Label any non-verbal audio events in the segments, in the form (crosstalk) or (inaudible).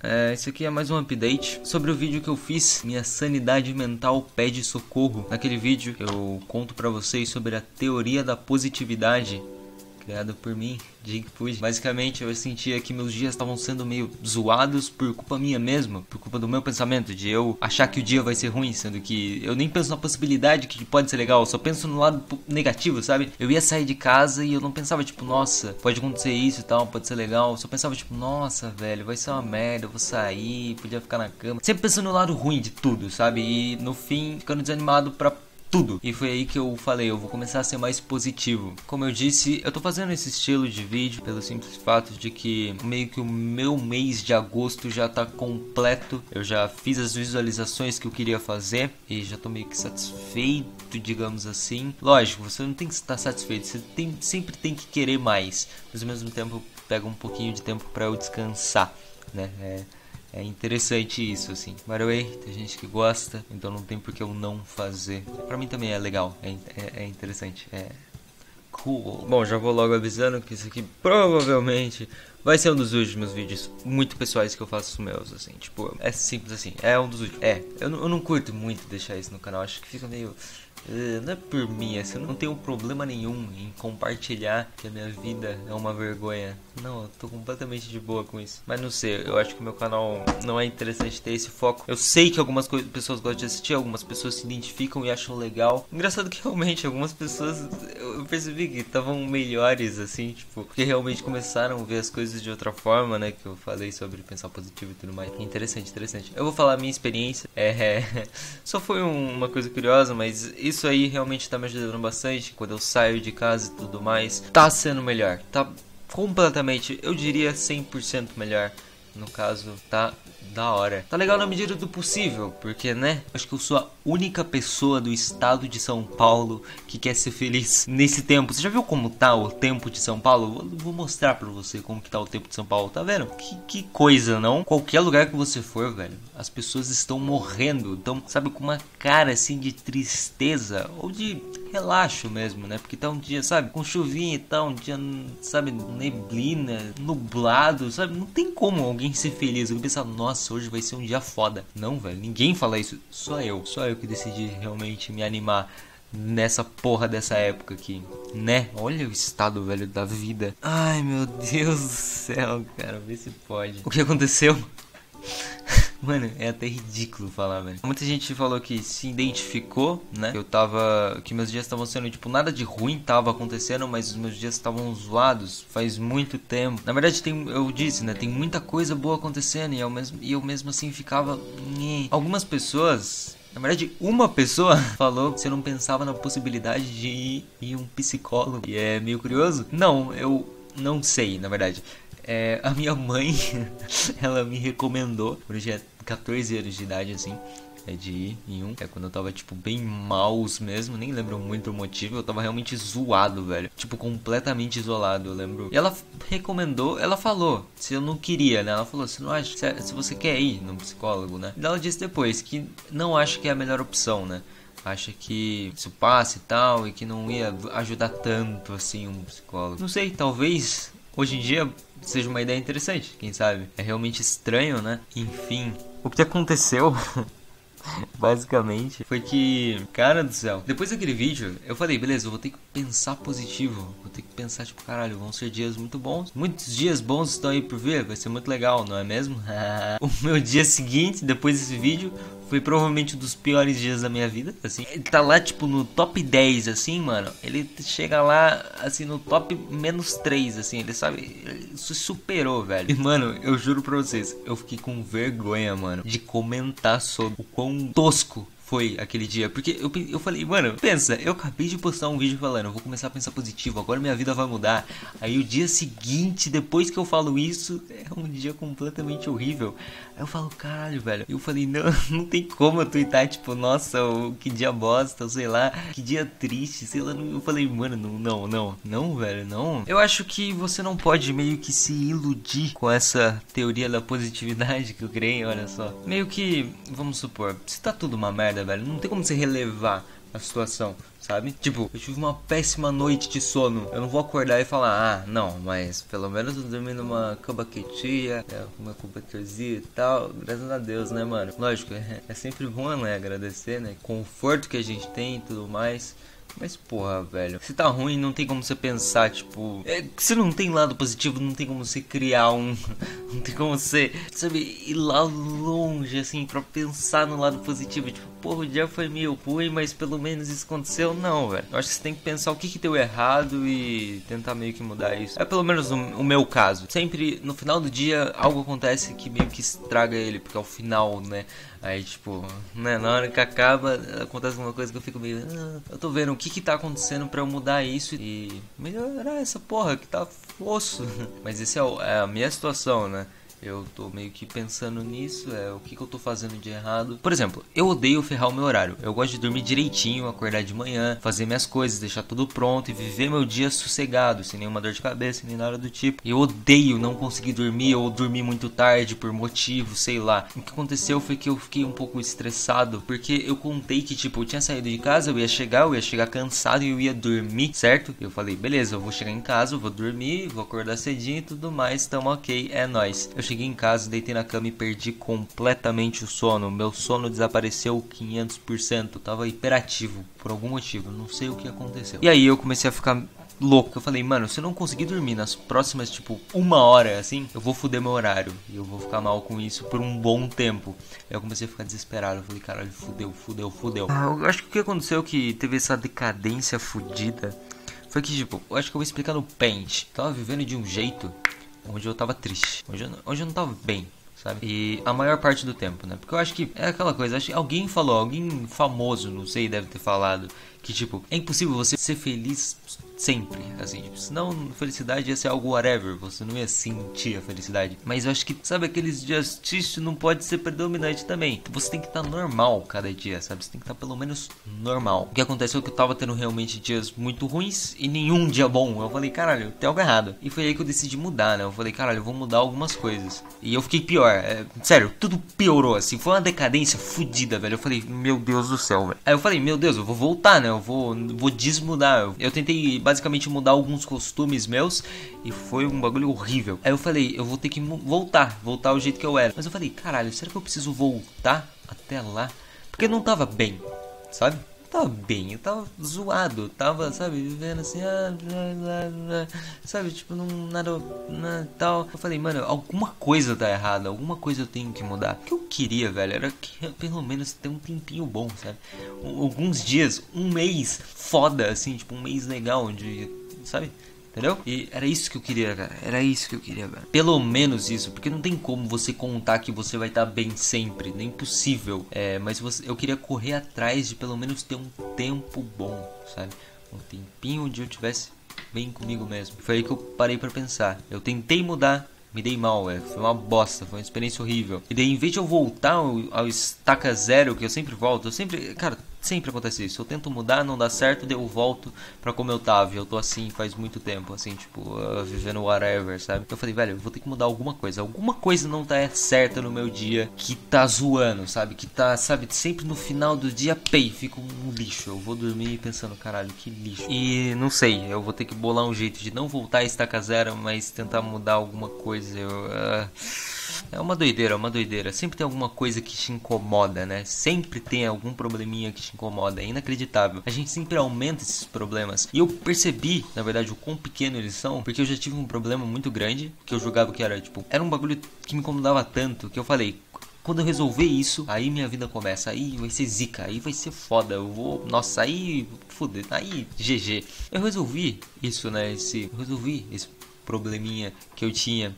É, esse aqui é mais um update sobre o vídeo que eu fiz, minha sanidade mental pede socorro. Naquele vídeo eu conto pra vocês sobre a teoria da positividade criado por mim, Jake Fuji. Basicamente, eu sentia que meus dias estavam sendo meio zoados por culpa minha mesmo, por culpa do meu pensamento, de eu achar que o dia vai ser ruim, sendo que eu nem penso na possibilidade que pode ser legal, eu só penso no lado negativo, sabe? Eu ia sair de casa e eu não pensava, tipo, nossa, pode acontecer isso e tal, pode ser legal. Eu só pensava, tipo, nossa, velho, vai ser uma merda, eu vou sair, podia ficar na cama. Sempre pensando no lado ruim de tudo, sabe? E no fim, ficando desanimado pra tudo. E foi aí que eu falei, eu vou começar a ser mais positivo. Como eu disse, eu tô fazendo esse estilo de vídeo pelo simples fato de que meio que o meu mês de agosto já tá completo. Eu já fiz as visualizações que eu queria fazer e já tô meio que satisfeito, digamos assim. Lógico, você não tem que estar satisfeito, você tem, sempre tem que querer mais. Mas ao mesmo tempo pega um pouquinho de tempo para eu descansar, né? É, é interessante isso, assim. By the way, tem gente que gosta, então não tem por que eu não fazer. Pra mim também é legal, é, é, é interessante, é cool. Bom, já vou logo avisando que isso aqui provavelmente vai ser um dos últimos vídeos muito pessoais que eu faço meus, assim. Tipo, é simples assim, é um dos últimos. É, eu, eu não curto muito deixar isso no canal, acho que fica meio não é por mim, assim, eu não tenho problema nenhum em compartilhar que a minha vida é uma vergonha. Não, eu tô completamente de boa com isso. Mas não sei, eu acho que o meu canal não é interessante ter esse foco. Eu sei que algumas pessoas gostam de assistir, algumas pessoas se identificam e acham legal. Engraçado que realmente algumas pessoas eu percebi que estavam melhores, assim, tipo, porque realmente começaram a ver as coisas de outra forma, né? Que eu falei sobre pensar positivo e tudo mais. Interessante, interessante. Eu vou falar a minha experiência. É, é (laughs) só foi um, uma coisa curiosa, mas isso aí realmente tá me ajudando bastante quando eu saio de casa e tudo mais. Tá sendo melhor, tá completamente, eu diria 100% melhor. No caso, tá da hora. Tá legal na medida do possível, porque, né? Acho que eu sou a única pessoa do estado de São Paulo que quer ser feliz nesse tempo. Você já viu como tá o tempo de São Paulo? Vou mostrar pra você como que tá o tempo de São Paulo. Tá vendo? Que, que coisa, não? Qualquer lugar que você for, velho, as pessoas estão morrendo. Então, sabe, com uma cara assim de tristeza ou de relaxo mesmo, né? Porque tá um dia, sabe, com chuvinha e tal, um dia, sabe, neblina, nublado, sabe? Não tem como alguém ser feliz. Eu pensar, nossa, hoje vai ser um dia foda. Não, velho, ninguém fala isso. Só eu. Só eu que decidi realmente me animar nessa porra dessa época aqui, né? Olha o estado, velho, da vida. Ai, meu Deus do céu, cara, vê se pode. O que aconteceu? Mano, é até ridículo falar, velho. Muita gente falou que se identificou, né? Eu tava. Que meus dias estavam sendo, tipo, nada de ruim tava acontecendo, mas os meus dias estavam zoados faz muito tempo. Na verdade, tem, eu disse, né? Tem muita coisa boa acontecendo e eu mesmo, e eu mesmo assim ficava. Algumas pessoas na verdade, uma pessoa (laughs) falou que você não pensava na possibilidade de ir em um psicólogo. E é meio curioso. Não, eu não sei, na verdade. É, a minha mãe, (laughs) ela me recomendou, eu tinha 14 anos de idade, assim, é de ir em um. É quando eu tava, tipo, bem maus mesmo. Nem lembro muito o motivo. Eu tava realmente zoado, velho. Tipo, completamente isolado, eu lembro. E ela recomendou, ela falou se eu não queria, né? Ela falou, se não acha, se, se você quer ir no psicólogo, né? E ela disse depois que não acha que é a melhor opção, né? acha que isso passa e tal e que não ia ajudar tanto assim um psicólogo. Não sei, talvez hoje em dia seja uma ideia interessante, quem sabe? É realmente estranho, né? Enfim, o que aconteceu (laughs) basicamente foi que, cara do céu, depois daquele vídeo, eu falei, beleza, eu vou ter que pensar positivo, vou ter que pensar tipo, caralho, vão ser dias muito bons. Muitos dias bons estão aí por ver, vai ser muito legal, não é mesmo? (laughs) o meu dia seguinte, depois desse vídeo, foi provavelmente um dos piores dias da minha vida, assim. Ele tá lá, tipo, no top 10, assim, mano. Ele chega lá, assim, no top menos 3, assim. Ele sabe, ele se superou, velho. E, mano, eu juro pra vocês, eu fiquei com vergonha, mano, de comentar sobre o quão tosco foi aquele dia. Porque eu, eu falei, mano, pensa, eu acabei de postar um vídeo falando, eu vou começar a pensar positivo, agora minha vida vai mudar. Aí o dia seguinte, depois que eu falo isso, é um dia completamente horrível. Aí eu falo, caralho, velho. Eu falei, não, (laughs) não tem como eu twittar, tipo, nossa, que dia bosta, sei lá, que dia triste, sei lá. Eu falei, mano, não, não, não, não, velho, não. Eu acho que você não pode meio que se iludir com essa teoria da positividade que eu criei, olha só. Meio que, vamos supor, se tá tudo uma merda, velho, não tem como você relevar a situação, sabe? Tipo, eu tive uma péssima noite de sono. Eu não vou acordar e falar, ah, não, mas pelo menos eu dormi numa cama quietinha, é, uma cobertorzinha e tal. Graças a Deus, né, mano? Lógico, é, (laughs) é sempre bom, né? Agradecer, né? Conforto que a gente tem e tudo mais. Mas porra, velho. Se tá ruim, não tem como você pensar, tipo. É, se não tem lado positivo, não tem como você criar um. (laughs) Não tem como você, sabe, ir lá longe, assim, pra pensar no lado positivo. Tipo, porra, o dia foi meio ruim, mas pelo menos isso aconteceu. Não, velho. Eu acho que você tem que pensar o que, que deu errado e tentar meio que mudar isso. É pelo menos o, o meu caso. Sempre no final do dia, algo acontece que meio que estraga ele, porque é o final, né? Aí, tipo, né, na hora que acaba, acontece uma coisa que eu fico meio. Ah, eu tô vendo que que tá acontecendo para eu mudar isso e melhorar essa porra que tá osso. (laughs) Mas esse é, é a minha situação, né? Eu tô meio que pensando nisso, é o que, que eu tô fazendo de errado. Por exemplo, eu odeio ferrar o meu horário. Eu gosto de dormir direitinho, acordar de manhã, fazer minhas coisas, deixar tudo pronto e viver meu dia sossegado, sem nenhuma dor de cabeça, nem nada do tipo. Eu odeio não conseguir dormir ou dormir muito tarde por motivo, sei lá. O que aconteceu foi que eu fiquei um pouco estressado, porque eu contei que, tipo, eu tinha saído de casa, eu ia chegar, eu ia chegar cansado e eu ia dormir, certo? Eu falei, beleza, eu vou chegar em casa, eu vou dormir, vou acordar cedinho e tudo mais, tamo ok, é nóis. Eu cheguei em casa, deitei na cama e perdi completamente o sono. Meu sono desapareceu 500%. tava hiperativo por algum motivo, não sei o que aconteceu. E aí eu comecei a ficar louco. Eu falei, mano, se eu não conseguir dormir nas próximas, tipo, uma hora, assim, eu vou foder meu horário. E eu vou ficar mal com isso por um bom tempo. Aí eu comecei a ficar desesperado. Eu falei, caralho, fudeu, fudeu, fudeu. Ah, eu acho que o que aconteceu que teve essa decadência fudida foi que, tipo, eu acho que eu vou explicar no Paint. Tava vivendo de um jeito onde eu tava triste, onde eu, onde eu não tava bem, sabe? E a maior parte do tempo, né? Porque eu acho que é aquela coisa, acho que alguém falou, alguém famoso, não sei, deve ter falado, que tipo, é impossível você ser feliz sempre, assim, tipo, senão felicidade ia ser algo whatever, você não ia sentir a felicidade. Mas eu acho que, sabe, aqueles dias tristes não pode ser predominante também. Você tem que estar tá normal cada dia, sabe? Você tem que estar tá pelo menos normal. O que aconteceu é que eu tava tendo realmente dias muito ruins e nenhum dia bom. Eu falei, caralho, tem algo errado. E foi aí que eu decidi mudar, né? Eu falei, caralho, eu vou mudar algumas coisas. E eu fiquei pior. É, sério, tudo piorou, assim. Foi uma decadência fodida, velho. Eu falei, meu Deus do céu, velho. Aí eu falei, meu Deus, eu vou voltar, né? Eu vou, vou desmudar. Eu tentei basicamente mudar alguns costumes meus e foi um bagulho horrível. Aí eu falei, eu vou ter que voltar, voltar ao jeito que eu era. Mas eu falei, caralho, será que eu preciso voltar até lá? Porque não tava bem, sabe? Tava bem, eu tava zoado, tava, sabe, vivendo assim, ah, sabe, tipo, não, nada, nada tal. Eu falei, mano, alguma coisa tá errada, alguma coisa eu tenho que mudar. O que eu queria, velho, era que pelo menos ter um tempinho bom, sabe? Alguns dias, um mês foda, assim, tipo, um mês legal, de, sabe? Entendeu? E era isso que eu queria, cara. Era isso que eu queria, velho. Pelo menos isso, porque não tem como você contar que você vai estar tá bem sempre, nem possível. É, mas você, eu queria correr atrás de pelo menos ter um tempo bom, sabe? Um tempinho onde eu tivesse bem comigo mesmo. Foi aí que eu parei para pensar. Eu tentei mudar, me dei mal, é. Foi uma bosta, foi uma experiência horrível. E daí, em vez de eu voltar ao, ao estaca zero, que eu sempre volto, eu sempre. Cara, Sempre acontece isso. Eu tento mudar, não dá certo, daí eu volto pra como eu tava. Eu tô assim faz muito tempo, assim, tipo, uh, vivendo whatever, sabe? Eu falei, velho, eu vou ter que mudar alguma coisa. Alguma coisa não tá certa no meu dia que tá zoando, sabe? Que tá, sabe, sempre no final do dia, pei, fica um lixo. Eu vou dormir pensando, caralho, que lixo. E não sei, eu vou ter que bolar um jeito de não voltar a estaca zero, mas tentar mudar alguma coisa. Eu. Uh... É uma doideira, é uma doideira. Sempre tem alguma coisa que te incomoda, né? Sempre tem algum probleminha que te incomoda. É inacreditável. A gente sempre aumenta esses problemas. E eu percebi, na verdade, o quão pequeno eles são, porque eu já tive um problema muito grande, que eu julgava que era, tipo, era um bagulho que me incomodava tanto, que eu falei, quando eu resolver isso, aí minha vida começa. Aí vai ser zica, aí vai ser foda. Eu vou. Nossa, aí. Foder, aí GG. Eu resolvi isso, né? Esse. Eu resolvi esse probleminha que eu tinha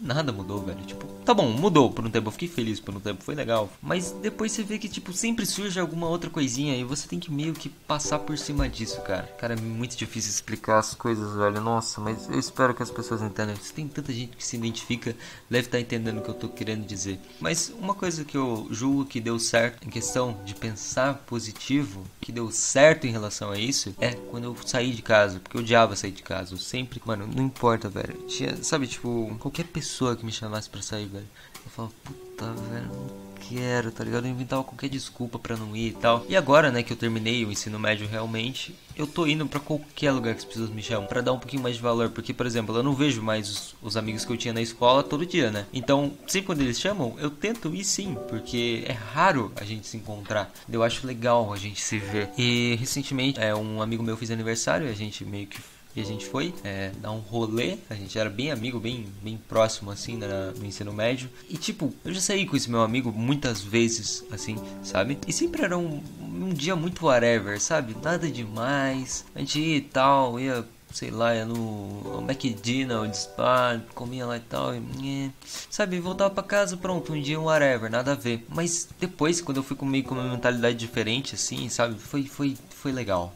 nada mudou, velho. Tipo, tá bom, mudou por um tempo, eu fiquei feliz por um tempo, foi legal. Mas depois você vê que, tipo, sempre surge alguma outra coisinha e você tem que meio que passar por cima disso, cara. Cara, é muito difícil explicar as coisas, velho. Nossa, mas eu espero que as pessoas entendam. Se tem tanta gente que se identifica, deve estar tá entendendo o que eu tô querendo dizer. Mas uma coisa que eu julgo que deu certo em questão de pensar positivo, que deu certo em relação a isso, é quando eu saí de casa, porque eu odiava sair de casa. Eu sempre, mano, não importa, velho. Tinha, sabe, tipo, qualquer pessoa pessoa que me chamasse pra sair, velho. Eu falava, puta, velho, não quero, tá ligado? Eu inventava qualquer desculpa para não ir e tal. E agora, né, que eu terminei o ensino médio realmente, eu tô indo para qualquer lugar que as pessoas me chamam para dar um pouquinho mais de valor, porque por exemplo, eu não vejo mais os, os, amigos que eu tinha na escola todo dia, né? Então, sempre quando eles chamam, eu tento ir sim, porque é raro a gente se encontrar. Eu acho legal a gente se ver. E recentemente, é, um amigo meu fez aniversário, a gente meio que e a gente foi é, dar um rolê. A gente era bem amigo, bem, bem próximo, assim, no ensino médio. E, tipo, eu já saí com esse meu amigo muitas vezes, assim, sabe? E sempre era um, um dia muito whatever, sabe? Nada demais. A gente ia e tal, ia sei lá, ia no McDonald's, pá, comia lá e tal, e, sabe, voltava pra casa, pronto, um dia um whatever, nada a ver. Mas depois, quando eu fui comigo com uma mentalidade diferente, assim, sabe, foi, foi, foi legal,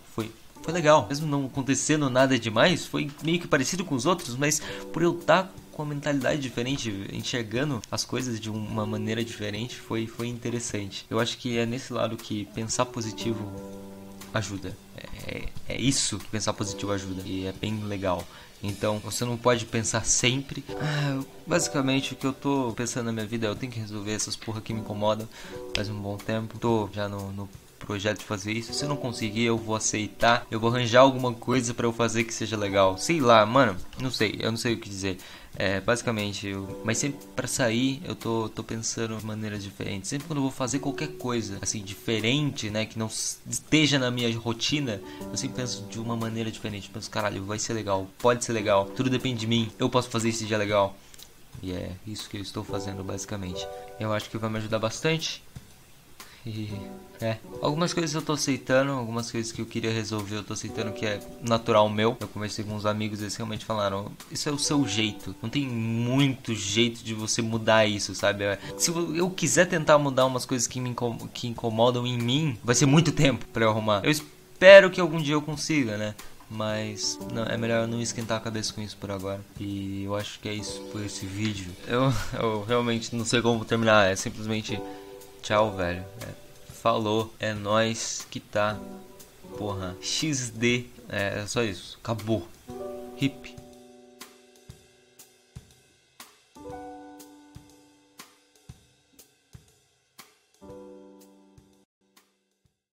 foi, legal. Mesmo não acontecendo nada demais, foi meio que parecido com os outros, mas por eu estar tá com uma mentalidade diferente, enxergando as coisas de uma maneira diferente, foi, foi interessante. Eu acho que é nesse lado que pensar positivo ajuda. É, é isso que pensar positivo ajuda. E é bem legal. Então você não pode pensar sempre. Ah, basicamente o que eu tô pensando na minha vida é eu tenho que resolver essas porra que me incomodam faz um bom tempo. Tô já no, no projeto de fazer isso. Se eu não conseguir, eu vou aceitar. Eu vou arranjar alguma coisa para eu fazer que seja legal. Sei lá, mano. Não sei, eu não sei o que dizer. É, basicamente, eu, mas sempre para sair eu tô, tô pensando de maneiras diferentes. Sempre quando eu vou fazer qualquer coisa assim diferente, né, que não esteja na minha rotina, eu sempre penso de uma maneira diferente. Eu penso, caralho, vai ser legal, pode ser legal, tudo depende de mim. Eu posso fazer esse dia legal. E é isso que eu estou fazendo basicamente. Eu acho que vai me ajudar bastante. E é, algumas coisas eu tô aceitando, algumas coisas que eu queria resolver eu tô aceitando que é natural meu. Eu conversei com uns amigos, eles realmente falaram: Isso é o seu jeito. Não tem muito jeito de você mudar isso, sabe? É, se eu quiser tentar mudar umas coisas que me incom que incomodam em mim, vai ser muito tempo para eu arrumar. Eu espero que algum dia eu consiga, né? Mas não, é melhor não esquentar a cabeça com isso por agora. E eu acho que é isso por esse vídeo. Eu, (laughs) eu realmente não sei como terminar. É simplesmente Tchau, velho. É, falou. É nós que tá. Porra. XD. É, é só isso. Acabou. Hip.